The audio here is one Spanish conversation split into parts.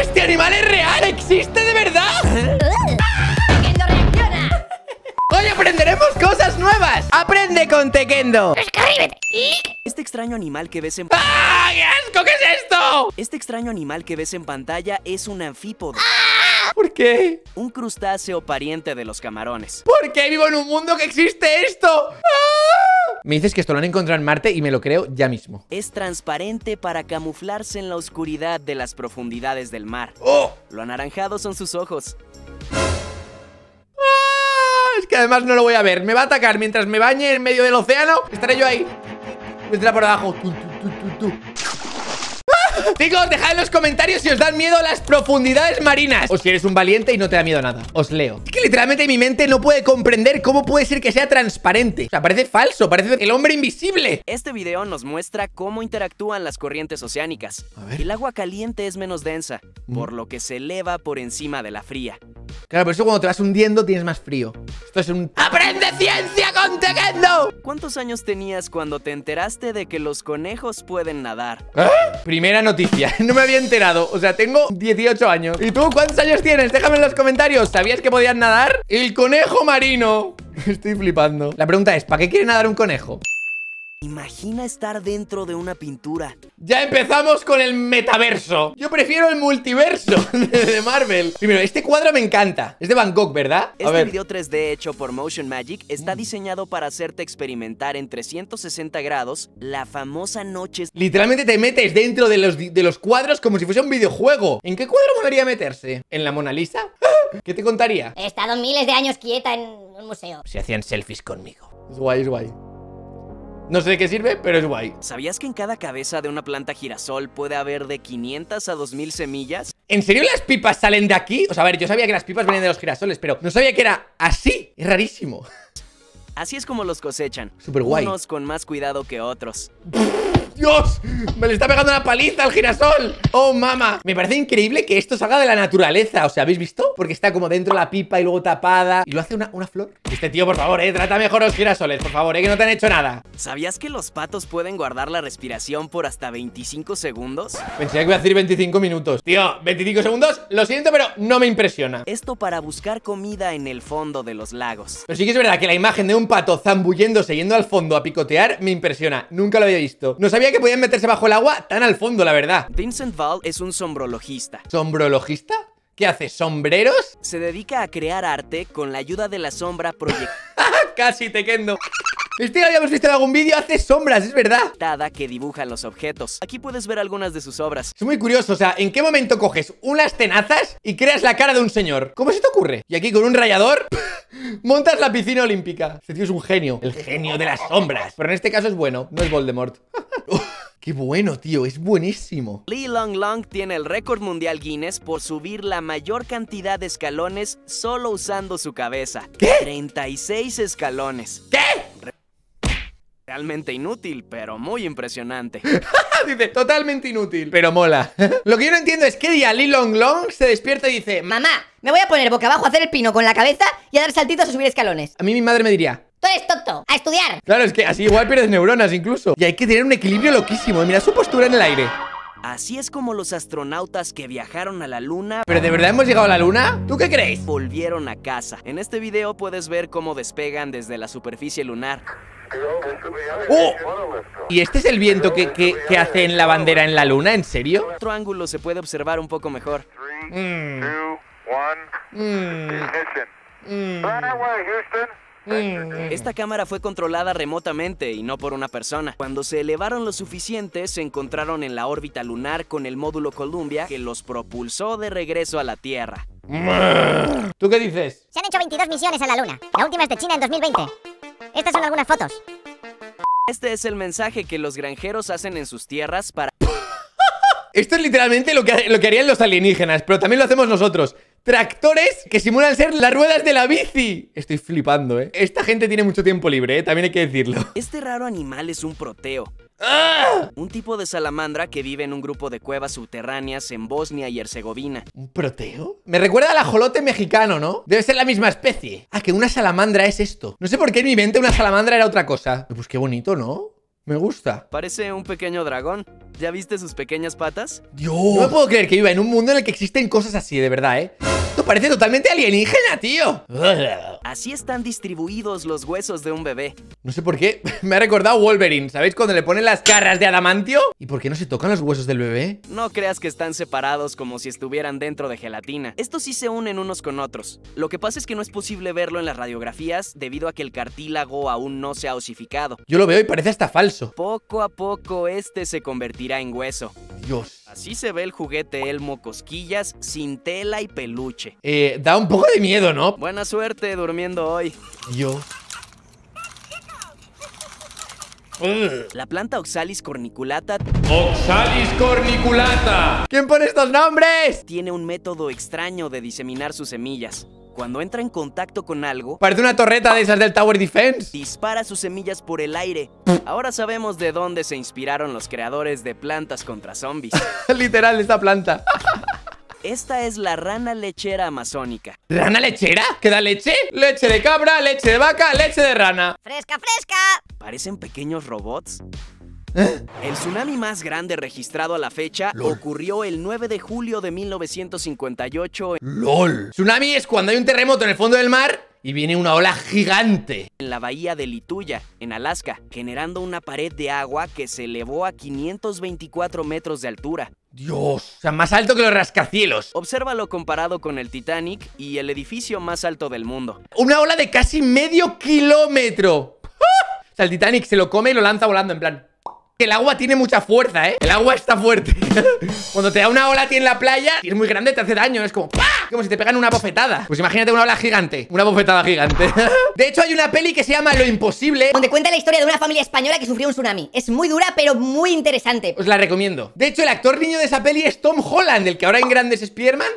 ¿Este animal es real? ¿Existe de verdad? Tequendo reacciona. Hoy aprenderemos cosas nuevas. Aprende con Tequendo. Este extraño animal que ves en ¡Ah, qué asco! ¿Qué es esto? Este extraño animal que ves en pantalla es un anfípodo, ¿Por qué? un crustáceo pariente de los camarones. ¿Por qué vivo en un mundo que existe esto? ¡Ah! Me dices que esto lo han encontrado en Marte y me lo creo ya mismo. Es transparente para camuflarse en la oscuridad de las profundidades del mar. ¡Oh! Lo anaranjado son sus ojos. ¡Ah! Es que además no lo voy a ver. Me va a atacar mientras me bañe en medio del océano. Estaré yo ahí. Vendrá por abajo. Tu, tu. ¡Ah! Chicos, dejad en los comentarios si os dan miedo las profundidades marinas. O si eres un valiente y no te da miedo nada. Os leo. Es que literalmente mi mente no puede comprender cómo puede ser que sea transparente. O sea, parece falso, parece el hombre invisible. Este video nos muestra cómo interactúan las corrientes oceánicas. A ver. El agua caliente es menos densa, por lo que se eleva por encima de la fría. Claro, por eso cuando te vas hundiendo tienes más frío Esto es un... ¡Aprende ciencia con Tequendo! ¿Cuántos años tenías cuando te enteraste de que los conejos pueden nadar? ¿Ah? Primera noticia, no me había enterado O sea, tengo 18 años ¿Y tú cuántos años tienes? Déjame en los comentarios ¿Sabías que podían nadar? El conejo marino Estoy flipando La pregunta es, ¿para qué quiere nadar un conejo? Imagina estar dentro de una pintura. Ya empezamos con el metaverso Yo prefiero el multiverso de Marvel Primero, este cuadro me encanta Es de Van Gogh, ¿verdad? A Este ver video 3D hecho por Motion Magic está diseñado para hacerte experimentar en 360 grados la famosa noche Literalmente te metes dentro de los, de los cuadros como si fuese un videojuego ¿En qué cuadro molaría meterse? ¿En la Mona Lisa? ¿Qué te contaría? He estado miles de años quieta en un museo. Se hacían selfies conmigo. Es guay, es guay. No sé de qué sirve, pero es guay. ¿Sabías que en cada cabeza de una planta girasol puede haber de 500 a 2000 semillas? ¿En serio las pipas salen de aquí? O sea, a ver, yo sabía que las pipas venían de los girasoles, pero no sabía que era así. Es rarísimo. Así es como los cosechan. Súper guay. Unos con más cuidado que otros. ¡Dios! Me le está pegando una paliza al girasol. ¡Oh, mama! Me parece increíble que esto salga de la naturaleza. O sea, ¿habéis visto? Porque está como dentro la pipa y luego tapada. Y lo hace una, una flor. Este tío, por favor, eh, trata mejor los girasoles, por favor, eh, que no te han hecho nada. ¿Sabías que los patos pueden guardar la respiración por hasta 25 segundos? Pensé que iba a decir 25 minutos. Tío, 25 segundos, lo siento, pero no me impresiona. Esto para buscar comida en el fondo de los lagos. Pero sí que es verdad que la imagen de un pato zambulléndose yendo al fondo a picotear me impresiona. Nunca lo había visto. No sabía que podían meterse bajo el agua tan al fondo, la verdad. Vincent Val es un sombrologista. ¿Sombrologista? ¿Qué hace? ¿Sombreros? Se dedica a crear arte con la ayuda de la sombra Casi te quendo. Este lo habíamos visto en algún vídeo, hace sombras, es verdad. proyectada que dibuja los objetos. Aquí puedes ver algunas de sus obras. Es muy curioso, o sea, ¿en qué momento coges unas tenazas y creas la cara de un señor? ¿Cómo se te ocurre? Y aquí con un rallador montas la piscina olímpica. Este tío es un genio, el genio de las sombras. Pero en este caso es bueno, no es Voldemort. Qué bueno, tío, es buenísimo. Lee Long Long tiene el récord mundial Guinness por subir la mayor cantidad de escalones solo usando su cabeza. ¿Qué? 36 escalones. ¿Qué? Realmente inútil, pero muy impresionante. dice, totalmente inútil, pero mola. Lo que yo no entiendo es qué día Lee Long Long se despierta y dice, "Ma- Mamá, me voy a poner boca abajo a hacer el pino con la cabeza y a dar saltitos a subir escalones. a mí mi madre me diría, Tú eres tonto, a estudiar. claro, es que así igual pierdes neuronas incluso. Y hay que tener un equilibrio loquísimo. Mira su postura en el aire. Así es como los astronautas que viajaron a la luna ¿Pero de verdad hemos llegado a la luna? ¿Tú qué crees? volvieron a casa. En este video puedes ver cómo despegan desde la superficie lunar. ¡Oh! ¿Y este es el viento que, que, que hace en la bandera en la luna? ¿En serio? Otro ángulo se puede observar un poco mejor. Mm, mm, mm. Esta cámara fue controlada remotamente y no por una persona. Cuando se elevaron lo suficiente, se encontraron en la órbita lunar con el módulo Columbia que los propulsó de regreso a la Tierra. ¿Tú qué dices? Se han hecho 22 misiones a la Luna. La última es de China en 2020. Estas son algunas fotos. Este es el mensaje que los granjeros hacen en sus tierras para Esto es literalmente lo que, lo que harían los alienígenas, pero también lo hacemos nosotros. Tractores que simulan ser las ruedas de la bici. Estoy flipando, ¿eh? Esta gente tiene mucho tiempo libre, ¿eh? También hay que decirlo. Este raro animal es un proteo, ¡Ah! un tipo de salamandra que vive en un grupo de cuevas subterráneas en Bosnia y Herzegovina. ¿Un proteo? Me recuerda al ajolote mexicano, ¿no? Debe ser la misma especie. Ah, que una salamandra es esto. No sé por qué en mi mente una salamandra era otra cosa. Pues qué bonito, ¿no? Me gusta. Parece un pequeño dragón. ¿Ya viste sus pequeñas patas? Dios. No me puedo creer que viva en un mundo en el que existen cosas así, de verdad, ¿eh? Esto parece totalmente alienígena, tío. Así están distribuidos los huesos de un bebé. No sé por qué. Me ha recordado Wolverine. ¿Sabéis cuando le ponen las garras de adamantio? ¿Y por qué no se tocan los huesos del bebé? No creas que están separados como si estuvieran dentro de gelatina. Estos sí se unen unos con otros. Lo que pasa es que no es posible verlo en las radiografías debido a que el cartílago aún no se ha osificado. Yo lo veo y parece hasta falso. Poco a poco este se convertirá en hueso. Dios. Así se ve el juguete Elmo Cosquillas sin tela y peluche. Eh, da un poco de miedo, ¿no? Buena suerte durmiendo hoy. Dios. La planta Oxalis corniculata Oxalis corniculata. ¿Quién pone estos nombres? tiene un método extraño de diseminar sus semillas. Cuando entra en contacto con algo, Parece una torreta de esas del Tower Defense. dispara sus semillas por el aire. Ahora sabemos de dónde se inspiraron los creadores de plantas contra zombies. Literal, esta planta. Esta es la rana lechera amazónica. ¿Rana lechera? ¿Que da leche? Leche de cabra, leche de vaca, leche de rana. ¡Fresca, fresca! ¿Parecen pequeños robots? ¿Eh? El tsunami más grande registrado a la fecha ocurrió el 9 de julio de 1958 LOL. Tsunami es cuando hay un terremoto en el fondo del mar y viene una ola gigante. en la bahía de Lituya, en Alaska, generando una pared de agua que se elevó a 524 metros de altura. Dios. O sea, más alto que los rascacielos. Obsérvalo comparado con el Titanic y el edificio más alto del mundo. Una ola de casi medio kilómetro. ¡Ah! O sea, el Titanic se lo come y lo lanza volando en plan. El agua tiene mucha fuerza, ¿eh? El agua está fuerte. Cuando te da una ola a ti en la playa y es muy grande, te hace daño. Es como ¡pah! Como si te pegan una bofetada. Pues imagínate una ola gigante. Una bofetada gigante. De hecho, hay una peli que se llama Lo Imposible. Donde cuenta la historia de una familia española que sufrió un tsunami. Es muy dura, pero muy interesante. Os la recomiendo. De hecho, el actor niño de esa peli es Tom Holland, el que ahora en grande es Spiderman.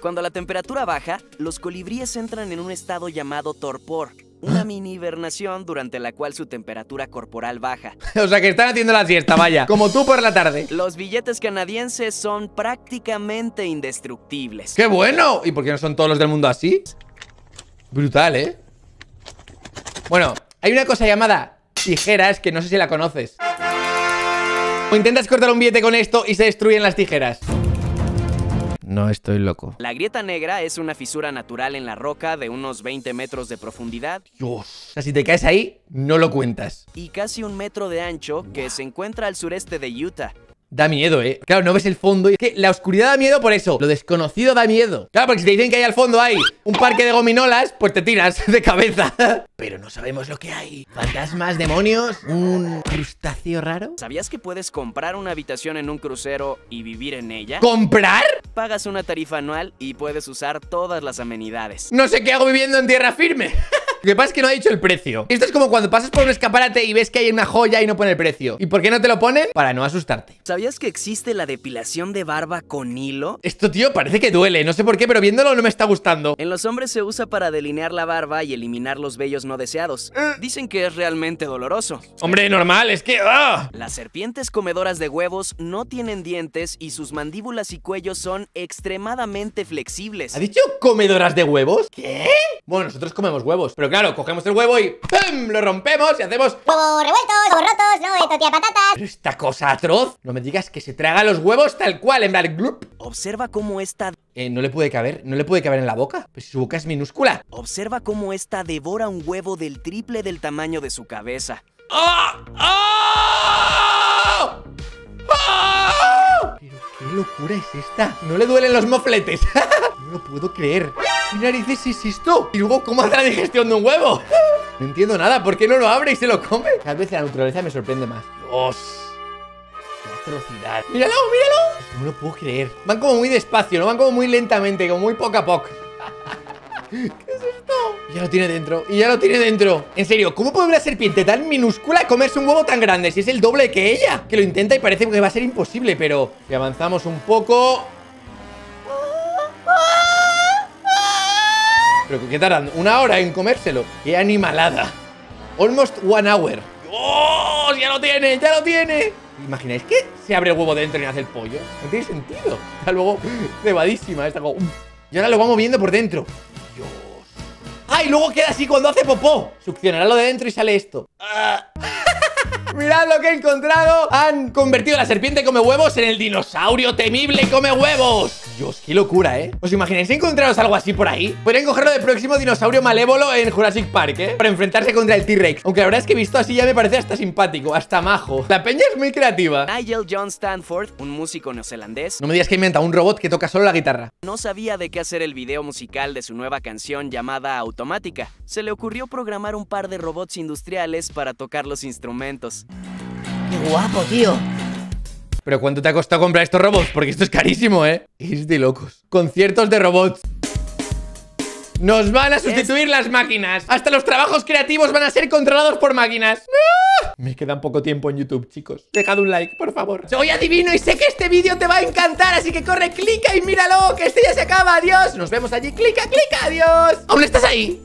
Cuando la temperatura baja, los colibríes entran en un estado llamado torpor, una mini hibernación durante la cual su temperatura corporal baja. O sea, que están haciendo la siesta, vaya. Como tú por la tarde. Los billetes canadienses son prácticamente indestructibles. ¡Qué bueno! ¿Y por qué no son todos los del mundo así? Brutal, ¿eh? Bueno, hay una cosa llamada tijeras que no sé si la conoces. O intentas cortar un billete con esto y se destruyen las tijeras. No estoy loco. La grieta negra es una fisura natural en la roca de unos 20 metros de profundidad Dios. O sea, si te caes ahí, no lo cuentas. y casi un metro de ancho que se encuentra al sureste de Utah. Da miedo, ¿eh? Claro, no ves el fondo y... Es que la oscuridad da miedo por eso. Lo desconocido da miedo. Claro, porque si te dicen que ahí al fondo hay un parque de gominolas, pues te tiras de cabeza. Pero no sabemos lo que hay. Fantasmas, demonios, un crustáceo raro. ¿Sabías que puedes comprar una habitación en un crucero y vivir en ella? ¿Comprar? Pagas una tarifa anual y puedes usar todas las amenidades. No sé qué hago viviendo en tierra firme. Lo que pasa es que no ha dicho el precio. Esto es como cuando pasas por un escaparate y ves que hay una joya y no pone el precio. ¿Y por qué no te lo ponen? Para no asustarte. ¿Sabías que existe la depilación de barba con hilo? Esto, tío, parece que duele. No sé por qué, pero viéndolo no me está gustando. En los hombres se usa para delinear la barba y eliminar los vellos no deseados. Dicen que es realmente doloroso. Hombre, normal, es que... ¡ah! Las serpientes comedoras de huevos no tienen dientes y sus mandíbulas y cuellos son extremadamente flexibles. ¿Ha dicho comedoras de huevos? ¿Qué? Bueno, nosotros comemos huevos. Pero claro, cogemos el huevo y ¡pum! lo rompemos y hacemos... Huevos revueltos, huevos rotos, no de tortilla patatas. Pero esta cosa atroz, no me digas que se traga los huevos tal cual, en plan... glup. Observa cómo esta Eh, no le puede caber, no le puede caber en la boca. Pues su boca es minúscula. observa cómo esta devora un huevo del triple del tamaño de su cabeza. ¡Ah! ¡Ah! ¡Ah! Pero qué locura es esta. No le duelen los mofletes. no lo puedo creer. ¿Qué narices es esto? Y luego, ¿cómo hace la digestión de un huevo? no entiendo nada. ¿Por qué no lo abre y se lo come? Cada vez la naturaleza me sorprende más. Dios. Qué atrocidad. ¡Míralo, míralo! No lo puedo creer. Van como muy despacio, ¿no? Van como muy lentamente, como muy poco a poco. ¿Qué es esto? Y ya lo tiene dentro, y ya lo tiene dentro En serio, ¿cómo puede una serpiente tan minúscula comerse un huevo tan grande? Si es el doble que ella Que lo intenta y parece que va a ser imposible Pero si avanzamos un poco Pero ¿qué tardan? Una hora en comérselo ¡Qué animalada! Almost one hour ¡Oh! ¡Ya lo tiene! ¡Ya lo tiene! ¿Imagináis que se abre el huevo dentro y hace el pollo? No tiene sentido Está luego cebadísima Está como... Y ahora lo va moviendo por dentro Dios ¡Ah! Y luego queda así cuando hace popó Succionará lo de dentro y sale esto Ah. Mirad lo que he encontrado. Han convertido la serpiente come huevos en el dinosaurio temible come huevos. Dios, qué locura, ¿eh? ¿Os imagináis encontraros algo así por ahí? Podrían cogerlo de próximo dinosaurio malévolo en Jurassic Park, ¿eh? Para enfrentarse contra el T-Rex. Aunque la verdad es que visto así ya me parece hasta simpático, hasta majo. La peña es muy creativa. Nigel John Stanford, un músico neozelandés, No me digas que inventa un robot que toca solo la guitarra. no sabía de qué hacer el video musical de su nueva canción llamada Automática. Se le ocurrió programar un par de robots industriales para tocar los instrumentos. Qué guapo, tío. Pero ¿cuánto te ha costado comprar estos robots? Porque esto es carísimo, ¿eh? Es de locos. Conciertos de robots. Nos van a sustituir las máquinas. Hasta los trabajos creativos van a ser controlados por máquinas. ¡Ah! Me queda poco tiempo en YouTube, chicos. Dejad un like, por favor. Soy adivino y sé que este vídeo te va a encantar, así que corre, clica y míralo, que este ya se acaba. Adiós. Nos vemos allí. Clica, clica. Adiós. ¿Aún estás ahí?